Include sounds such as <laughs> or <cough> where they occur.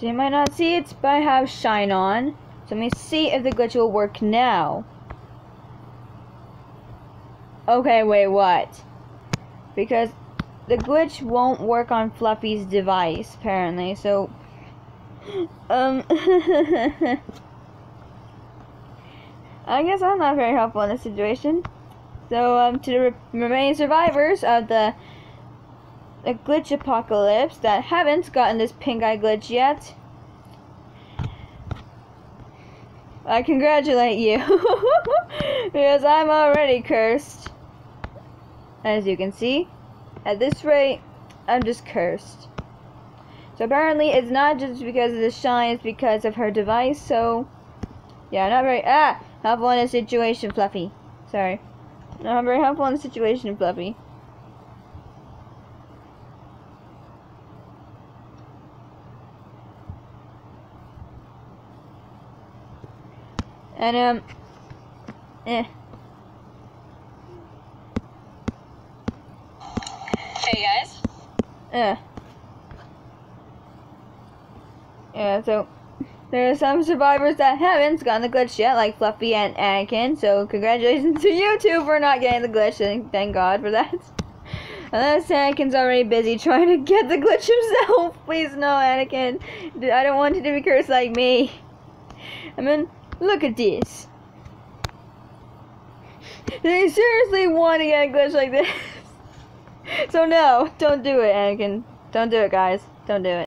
So you might not see it, but I have shine on. So let me see if the glitch will work now. Okay, wait, what? Because the glitch won't work on Fluffy's device, apparently, so... <gasps> Um... <laughs> I guess I'm not very helpful in this situation. So, um, to the re remaining survivors of the, the glitch apocalypse that haven't gotten this pink eye glitch yet, I congratulate you. <laughs> because I'm already cursed. As you can see, at this rate, I'm just cursed. So apparently it's not just because of the shine, it's because of her device, so... Yeah, not very... Ah! Helpful in a situation, Fluffy. Sorry. Not very helpful in a situation, Fluffy. And, um... Eh. Hey guys. Yeah. Yeah, so there are some survivors that haven't gotten the glitch yet, like Fluffy and Anakin. So congratulations to you two for not getting the glitch. Thank, thank God for that. <laughs> Unless Anakin's already busy trying to get the glitch himself. <laughs> Please no, Anakin. I don't want you to be cursed like me. I mean, look at this. They seriously want to get a glitch like this. <laughs> So no, don't do it, Anakin. Don't do it, guys. Don't do it.